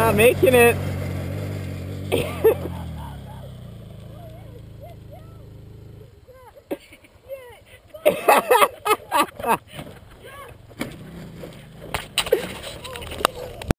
not making it.